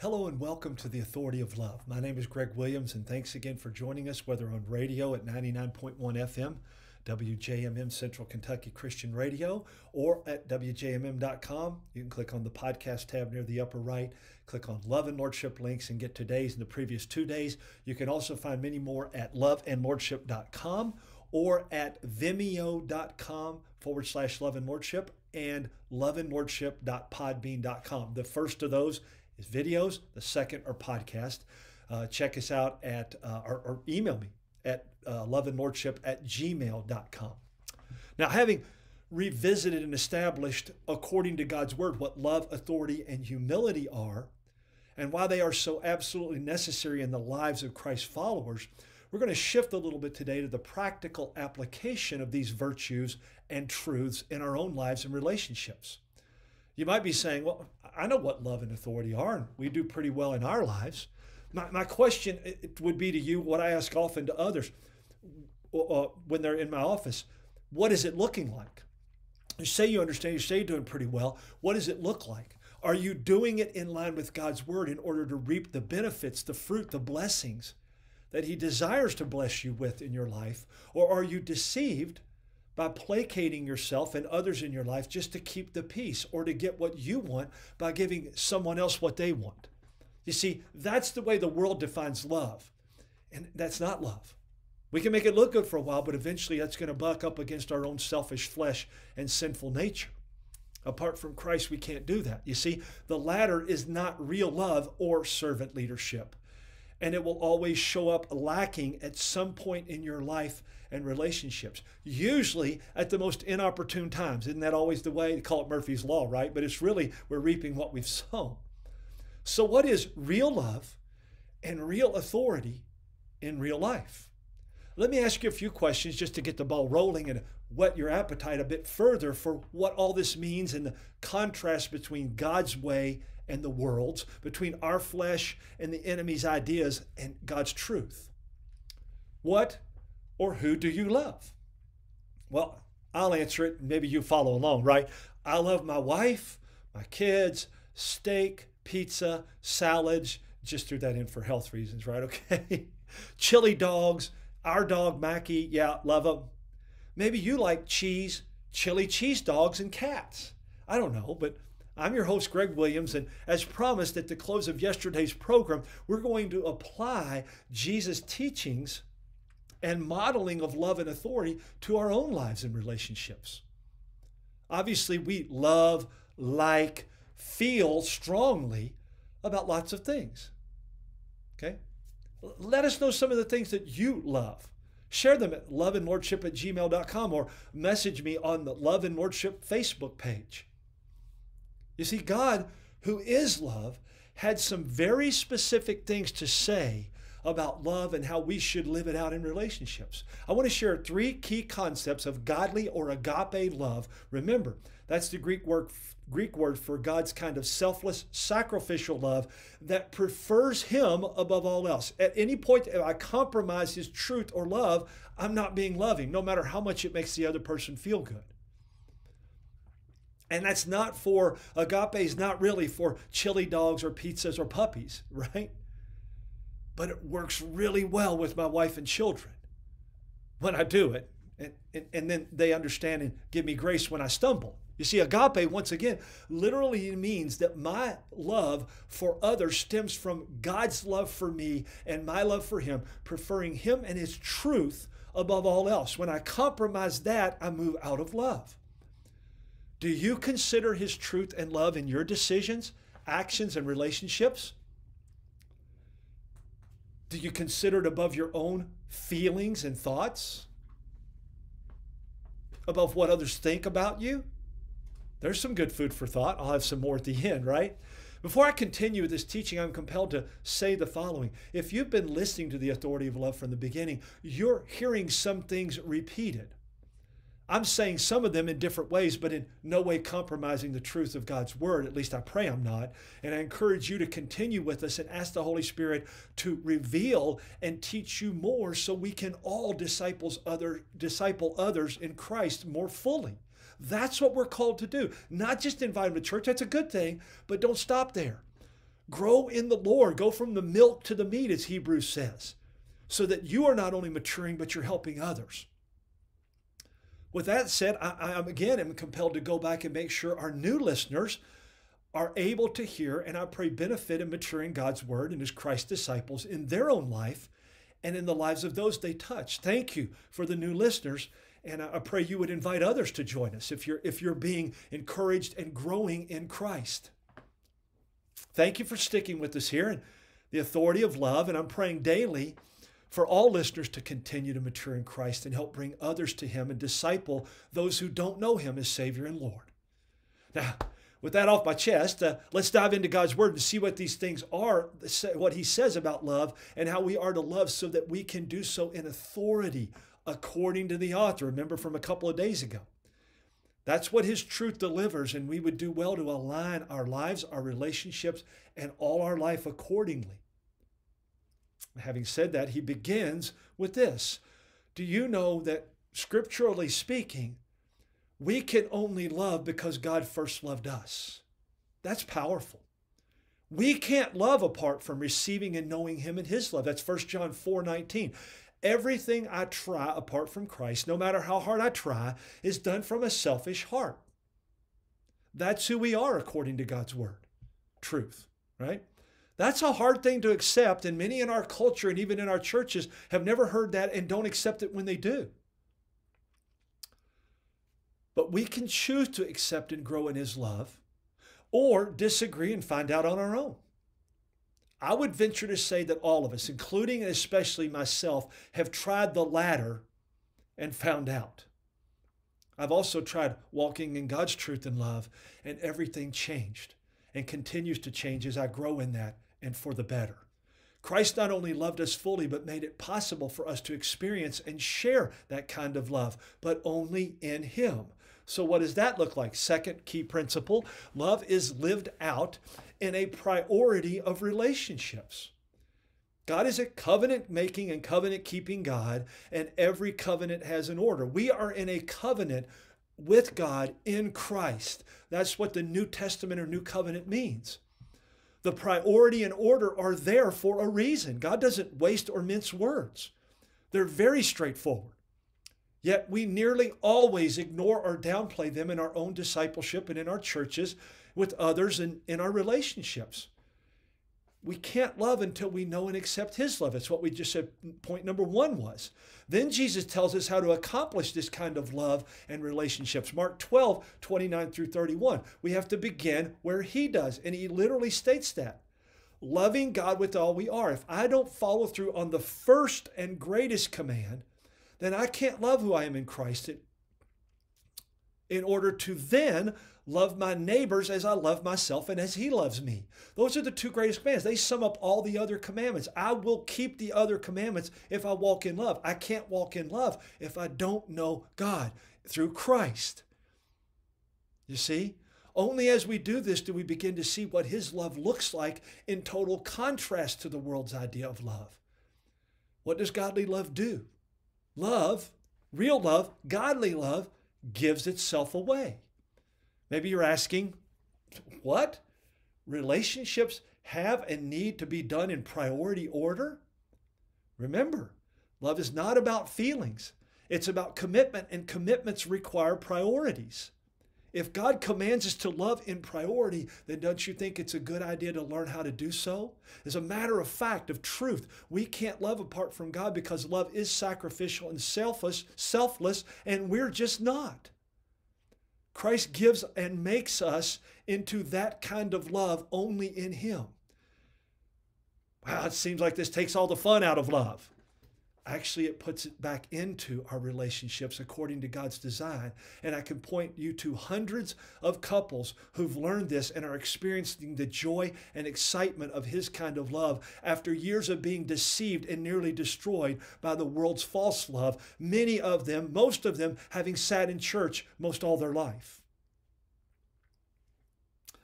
Hello and welcome to the Authority of Love. My name is Greg Williams, and thanks again for joining us, whether on radio at 99.1 FM, WJMM Central Kentucky Christian Radio, or at WJMM.com. You can click on the podcast tab near the upper right, click on Love and Lordship links, and get today's and the previous two days. You can also find many more at loveandlordship.com or at vimeo.com forward slash love and lordship and loveandlordship.podbean.com. The first of those is videos, the second are podcast. Uh, check us out at, uh, or, or, email me at uh, loveandlordship at gmail.com. Now, having revisited and established, according to God's word, what love, authority, and humility are, and why they are so absolutely necessary in the lives of Christ's followers, we're going to shift a little bit today to the practical application of these virtues and truths in our own lives and relationships. You might be saying, well, I know what love and authority are, and we do pretty well in our lives. My, my question would be to you what I ask often to others uh, when they're in my office what is it looking like? You say you understand, you say you're doing pretty well. What does it look like? Are you doing it in line with God's word in order to reap the benefits, the fruit, the blessings that He desires to bless you with in your life? Or are you deceived by placating yourself and others in your life just to keep the peace or to get what you want by giving someone else what they want. You see, that's the way the world defines love. And that's not love. We can make it look good for a while, but eventually that's going to buck up against our own selfish flesh and sinful nature. Apart from Christ, we can't do that. You see, the latter is not real love or servant leadership. And it will always show up lacking at some point in your life and relationships, usually at the most inopportune times. Isn't that always the way? They call it Murphy's Law, right? But it's really we're reaping what we've sown. So, what is real love and real authority in real life? Let me ask you a few questions just to get the ball rolling and whet your appetite a bit further for what all this means and the contrast between God's way and the world's, between our flesh and the enemy's ideas and God's truth. What or who do you love? Well, I'll answer it. Maybe you follow along, right? I love my wife, my kids, steak, pizza, salads. Just threw that in for health reasons, right? Okay. Chili dogs, our dog Mackie, yeah, love them. Maybe you like cheese, chili cheese dogs, and cats. I don't know, but I'm your host, Greg Williams, and as promised at the close of yesterday's program, we're going to apply Jesus' teachings and modeling of love and authority to our own lives and relationships. Obviously, we love, like, feel strongly about lots of things. Okay? Let us know some of the things that you love. Share them at loveandlordship at gmail.com or message me on the Love and Lordship Facebook page. You see, God, who is love, had some very specific things to say about love and how we should live it out in relationships. I want to share three key concepts of godly or agape love. Remember, that's the Greek word Greek word for God's kind of selfless, sacrificial love that prefers Him above all else. At any point, if I compromise His truth or love, I'm not being loving, no matter how much it makes the other person feel good. And that's not for, agape is not really for chili dogs or pizzas or puppies, right? But it works really well with my wife and children when I do it. And, and, and, then they understand and give me grace when I stumble. You see, agape, once again, literally means that my love for others stems from God's love for me and my love for Him, preferring Him and His truth above all else. When I compromise that, I move out of love. Do you consider His truth and love in your decisions, actions, and relationships? Do you consider it above your own feelings and thoughts? Above what others think about you? There's some good food for thought. I'll have some more at the end, right? Before I continue with this teaching, I'm compelled to say the following. If you've been listening to the authority of love from the beginning, you're hearing some things repeated. I'm saying some of them in different ways, but in no way compromising the truth of God's word. At least I pray I'm not. And I encourage you to continue with us and ask the Holy Spirit to reveal and teach you more so we can all disciples other disciple others in Christ more fully. That's what we're called to do. Not just invite them to church, that's a good thing, but don't stop there. Grow in the Lord. Go from the milk to the meat, as Hebrews says, so that you are not only maturing, but you're helping others. With that said, I, I again am compelled to go back and make sure our new listeners are able to hear and I pray benefit in maturing God's word and as Christ disciples in their own life and in the lives of those they touch. Thank you for the new listeners. And I pray you would invite others to join us if you're if you're being encouraged and growing in Christ. Thank you for sticking with us here and the authority of love. And I'm praying daily for all listeners to continue to mature in Christ and help bring others to Him and disciple those who don't know Him as Savior and Lord. Now, with that off my chest, uh, let's dive into God's Word and see what these things are, what He says about love, and how we are to love so that we can do so in authority according to the author. Remember from a couple of days ago. That's what His truth delivers, and we would do well to align our lives, our relationships, and all our life accordingly. Having said that, he begins with this Do you know that scripturally speaking, we can only love because God first loved us? That's powerful. We can't love apart from receiving and knowing Him and His love. That's 1 John 4 19. Everything I try apart from Christ, no matter how hard I try, is done from a selfish heart. That's who we are according to God's word. Truth, right? That's a hard thing to accept, and many in our culture and even in our churches have never heard that and don't accept it when they do. But we can choose to accept and grow in His love or disagree and find out on our own. I would venture to say that all of us, including and especially myself, have tried the latter and found out. I've also tried walking in God's truth and love, and everything changed and continues to change as I grow in that and for the better. Christ not only loved us fully, but made it possible for us to experience and share that kind of love, but only in Him. So, what does that look like? Second key principle love is lived out in a priority of relationships. God is a covenant making and covenant keeping God, and every covenant has an order. We are in a covenant with God in Christ. That's what the New Testament or New Covenant means. The priority and order are there for a reason. God doesn't waste or mince words, they're very straightforward. Yet we nearly always ignore or downplay them in our own discipleship and in our churches with others and in our relationships we can't love until we know and accept his love. That's what we just said point number one was. Then Jesus tells us how to accomplish this kind of love and relationships. Mark 12, 29 through 31. We have to begin where he does. And he literally states that. Loving God with all we are. If I don't follow through on the first and greatest command, then I can't love who I am in Christ in order to then love my neighbors as I love myself and as he loves me. Those are the two greatest commands. They sum up all the other commandments. I will keep the other commandments if I walk in love. I can't walk in love if I don't know God through Christ. You see? Only as we do this do we begin to see what his love looks like in total contrast to the world's idea of love. What does godly love do? Love, real love, godly love, gives itself away. Maybe you're asking, what? Relationships have and need to be done in priority order? Remember, love is not about feelings. It's about commitment, and commitments require priorities. If God commands us to love in priority, then don't you think it's a good idea to learn how to do so? As a matter of fact, of truth, we can't love apart from God because love is sacrificial and selfless, selfless, and we're just not. Christ gives and makes us into that kind of love only in Him. Wow, it seems like this takes all the fun out of love. Actually, it puts it back into our relationships according to God's design. And I can point you to hundreds of couples who've learned this and are experiencing the joy and excitement of His kind of love after years of being deceived and nearly destroyed by the world's false love. Many of them, most of them, having sat in church most all their life.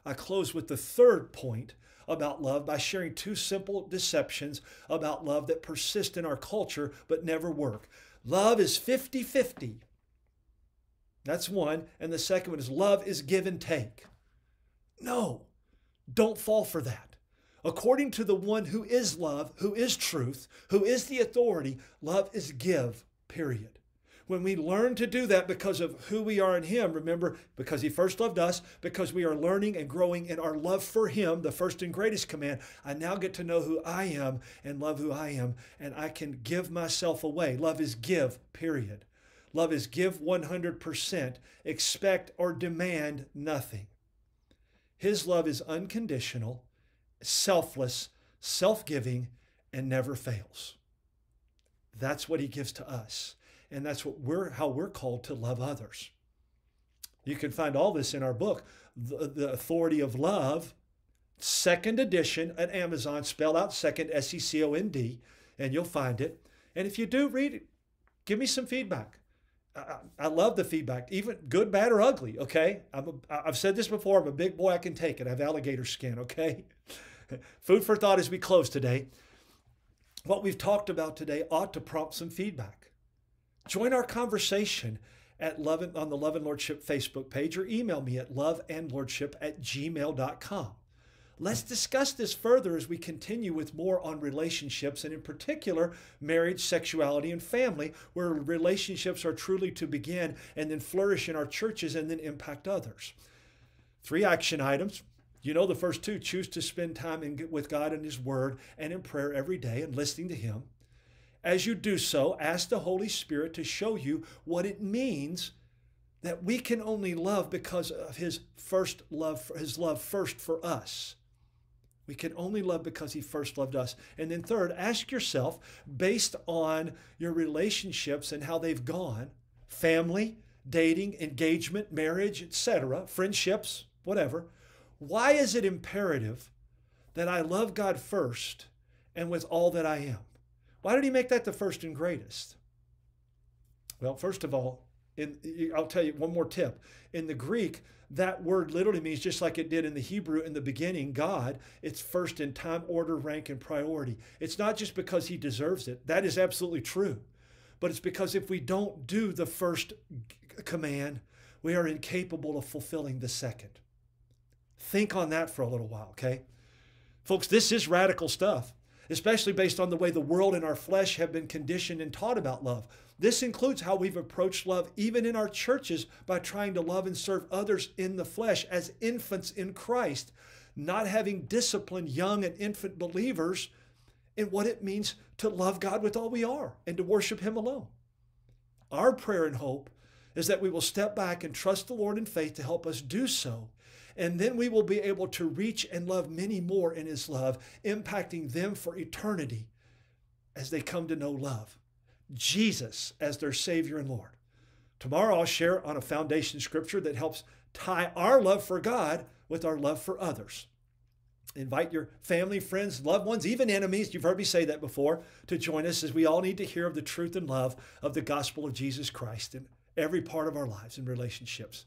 I close with the third point about love by sharing two simple deceptions about love that persist in our culture but never work. Love is 50 50. That's one. And the second one is love is give and take. No, don't fall for that. according to the one who is love, who is truth, who is the authority, love is give, period. When we learn to do that because of who we are in Him, remember, because He first loved us, because we are learning and growing in our love for Him, the first and greatest command, I now get to know who I am and love who I am, and I can give myself away. Love is give, period. Love is give 100%, expect or demand nothing. His love is unconditional, selfless, self giving, and never fails. That's what He gives to us. And that's what we're how we're called to love others. You can find all this in our book, The, the Authority of Love, second edition at Amazon, spell out second, S E C O N D, and you'll find it. And if you do read it, give me some feedback. I, love the feedback, even good, bad, or ugly. Okay, I'm a, I've said this before. I'm a big boy. I can take it. I have alligator skin. Okay. Food for thought as we close today. What we've talked about today ought to prompt some feedback. Join our conversation at love and, on the Love and Lordship Facebook page or email me at loveandlordship at gmail.com. Let's discuss this further as we continue with more on relationships and, in particular, marriage, sexuality, and family, where relationships are truly to begin and then flourish in our churches and then impact others. Three action items. You know the first two choose to spend time in, with God and His Word and in prayer every day and listening to Him. As you do so, ask the Holy Spirit to show you what it means that we can only love because of his first love, his love first for us. We can only love because he first loved us. And then third, ask yourself, based on your relationships and how they've gone, family, dating, engagement, marriage, etc., friendships, whatever, why is it imperative that I love God first and with all that I am? Why did he make that the first and greatest? Well, first of all, in, I'll tell you one more tip. In the Greek, that word literally means just like it did in the Hebrew in the beginning, God, it's first in time, order, rank, and priority. It's not just because he deserves it. That is absolutely true. But it's because if we don't do the first command, we are incapable of fulfilling the second. Think on that for a little while, okay? Folks, this is radical stuff especially based on the way the world and our flesh have been conditioned and taught about love. This includes how we've approached love, even in our churches, by trying to love and serve others in the flesh as infants in Christ, not having disciplined young and infant believers in what it means to love God with all we are and to worship Him alone. Our prayer and hope is that we will step back and trust the Lord in faith to help us do so and then we will be able to reach and love many more in His love, impacting them for eternity as they come to know love. Jesus as their Savior and Lord. Tomorrow I'll share on a foundation scripture that helps tie our love for God with our love for others. Invite your family, friends, loved ones, even enemies, you've heard me say that before, to join us as we all need to hear of the truth and love of the gospel of Jesus Christ in every part of our lives and relationships.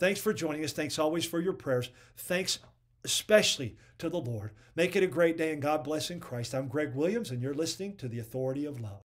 Thanks for joining us. Thanks always for your prayers. Thanks especially to the Lord. Make it a great day and God bless in Christ. I'm Greg Williams, and you're listening to The Authority of Love.